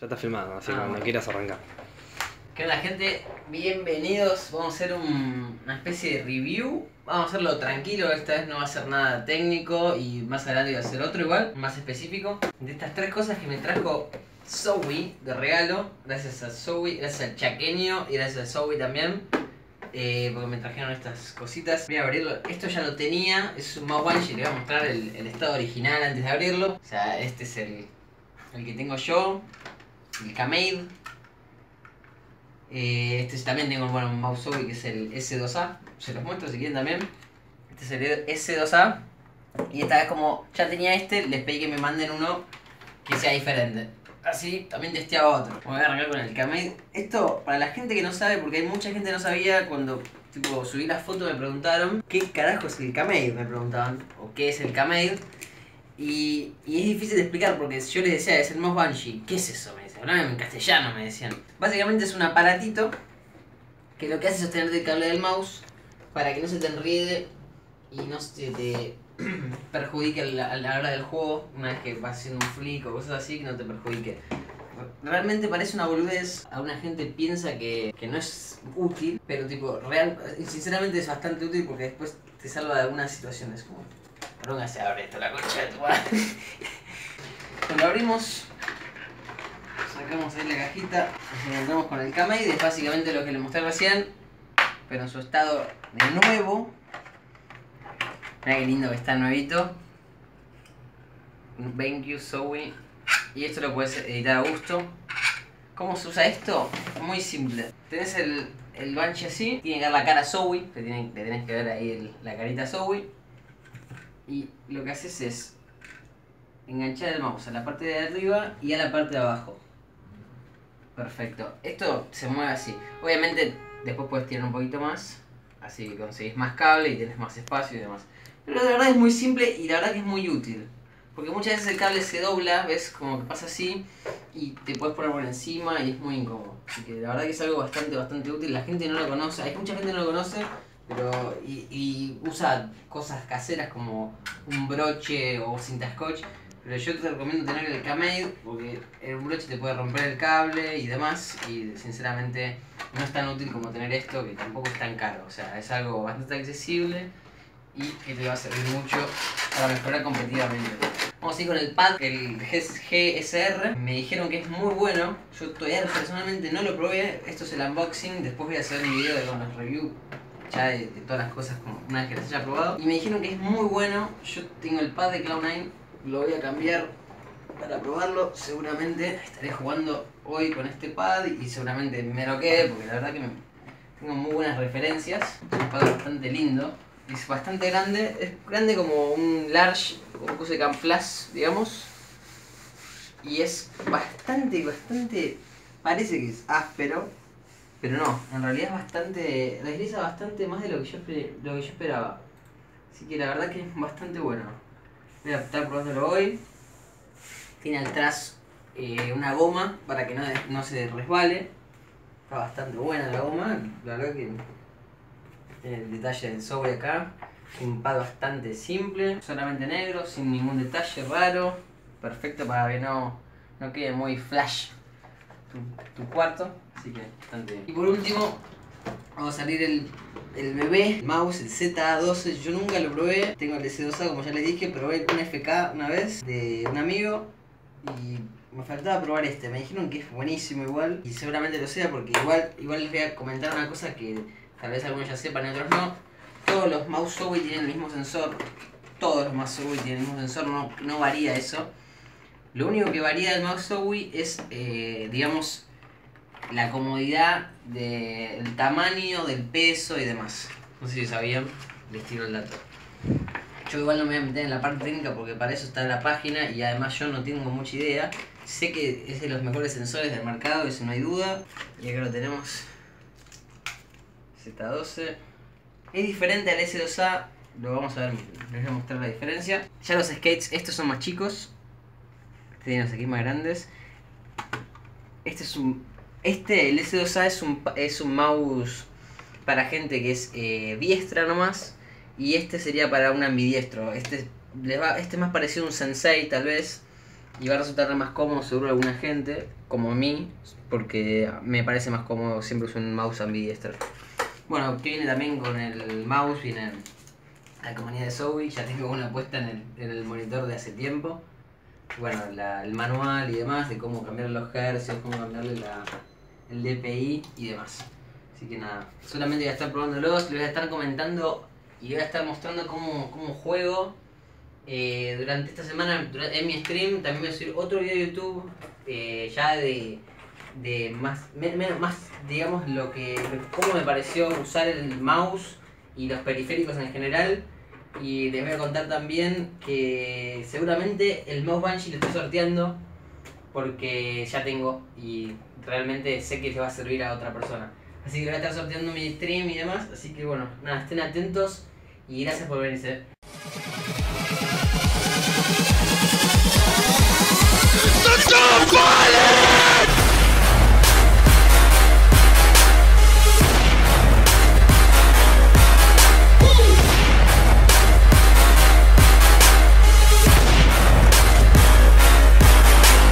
Ya está filmado, así Ah, que cuando bueno. quieras arrancar. ¿Qué onda gente? Bienvenidos, vamos a hacer un- una especie de review. Vamos a hacerlo tranquilo, esta vez no va a ser nada técnico y más adelante va a ser otro igual, más específico. De estas tres cosas que me trajo Zoe de regalo, gracias a Zoe, gracias al Chaqueño y gracias a Zoe también. eh, porque me trajeron estas cositas. Voy a abrirlo. Esto ya lo tenía, es un mouse Banshee, le voy a mostrar el, el estado original antes de abrirlo. O sea, este es el, el que tengo yo, el Kamade. Eh, este también tengo bueno, un mouse Zoe que es el S2A. Se los muestro si quieren también. Este es el S2A. Y esta vez como ya tenía este, les pedí que me manden uno que sea diferente. Así también testeaba otro. Voy a arrancar con el Kamade. Esto, para la gente que no sabe, porque hay mucha gente que no sabía, cuando tipo subí la foto me preguntaron ¿Qué carajo es el Kamade? Me preguntaban. ¿O qué es el Kamade? Y, y es difícil de explicar porque yo les decía, es el mouse Banshee, ¿qué es eso? Me decían, hablame en castellano, me decían. Básicamente es un aparatito que lo que hace es sostenerte el cable del mouse para que no se te enriede y no se te perjudique a la, hora del juego una vez que vas haciendo un flick o cosas así que no te perjudique. Realmente parece una boludez, a una gente piensa que, que no es útil, pero tipo, real, sinceramente es bastante útil porque después te salva de algunas situaciones como... Se abre esto, la concha de tu madre. Cuando abrimos, sacamos ahí la cajita, nos encontramos con el Kamade, es básicamente lo que le mostré recién, pero en su estado nuevo. Mira qué lindo que está nuevito. Thank you, Zoe. Y esto lo puedes editar a gusto. ¿Cómo se usa esto? Muy simple. Tenés el, el Banshee así, tiene que dar la cara a te, tiene- te tenés que ver ahí la carita a Zoe. Y lo que haces es enganchar el mouse a la parte de arriba y a la parte de abajo. Perfecto. Esto se mueve así. Obviamente después puedes tirar un poquito más, así que conseguís más cable y tienes más espacio y demás. Pero de verdad es muy simple y la verdad que es muy útil. Porque muchas veces el cable se dobla, ves como que pasa así y te puedes poner por encima y es muy incómodo. Así que la verdad que es algo bastante, bastante útil. La gente no lo conoce, hay mucha gente que no lo conoce, pero y, y usa cosas caseras como un broche o cinta scotch. Pero yo te recomiendo tener el Kamade porque el broche te puede romper el cable y demás. Y sinceramente no es tan útil como tener esto que tampoco es tan caro. O sea, es algo bastante accesible y que te va a servir mucho para mejorar competitivamente. Vamos a ir con el pad, el GSR. Me dijeron que es muy bueno. Yo todavía personalmente no lo probé. Esto es el unboxing. Después voy a hacer un video de con los reviews ya de, de todas las cosas como una vez que las haya probado. Y me dijeron que es muy bueno. Yo tengo el pad de Cloud9. Lo voy a cambiar para probarlo. Seguramente estaré jugando hoy con este pad y seguramente me lo quede porque la verdad que me- tengo muy buenas referencias. Es un pad bastante lindo. Es bastante grande. Es grande como un large o cosa digamos. Y es bastante, bastante... Parece que es áspero. Pero no, en realidad es bastante... Desliza bastante más de lo que yo, lo que yo esperaba. Así que la verdad que es bastante bueno. Voy a estar probándolo hoy. Tiene atrás eh, una goma para que no, no se resbale. Está bastante buena la goma. La verdad que tiene el detalle del sobre acá. Un pad bastante simple, solamente negro, sin ningún detalle raro. Perfecto para que no, no quede muy flash tu, tu cuarto. Así que bastante bien. Y por último, vamos a salir el, el bebé, mouse, el Z12. Yo nunca lo probé. Tengo el S2A, como ya les dije. Probé un FK una vez de un amigo. Y me faltaba probar este. Me dijeron que es buenísimo igual. Y seguramente lo sea porque igual, igual les voy a comentar una cosa que tal vez algunos ya sepan y otros no. Todos los mouse Zowie tienen el mismo sensor. Todos los mouse Zowie tienen el mismo sensor. No, no varía eso. Lo único que varía del mouse Zowie es, eh, digamos, la comodidad del tamaño, del peso y demás. No sé si sabían, les tiro el dato. Yo igual no me voy a meter en la parte técnica porque para eso está la página y además yo no tengo mucha idea. Sé que es de los mejores sensores del mercado, eso no hay duda. Y acá lo tenemos. Z12. Es diferente al S2A, lo vamos a ver, les voy a mostrar la diferencia. Ya los skates, estos son más chicos. Este tiene los skates más grandes. Este es un. Este, el S2A es un, es un mouse para gente que es eh, diestra nomás. Y este sería para un ambidiestro. Este, les va, este es más parecido a un Sensei tal vez. y va a resultar más cómodo seguro a alguna gente, como a mí, porque me parece más cómodo, siempre uso un mouse ambidextro. Bueno, que viene también con el mouse, viene la compañía de Zoe, ya tengo una puesta en el, en el monitor de hace tiempo. Bueno, la- el manual y demás, de cómo cambiar los hercios, cómo cambiarle la, el DPI y demás. Así que nada, solamente voy a estar probándolos, les voy a estar comentando y voy a estar mostrando cómo, cómo juego. Eh, durante esta semana, en mi stream, también voy a subir otro video de YouTube eh, ya de, de más, me- me- más, digamos, lo que, cómo me pareció usar el mouse y los periféricos en general. Y les voy a contar también que seguramente el Mouse Banshee lo estoy sorteando porque ya tengo y realmente sé que les va a servir a otra persona. Así que voy a estar sorteando mi stream y demás. Así que bueno, nada, estén atentos y gracias por venirse.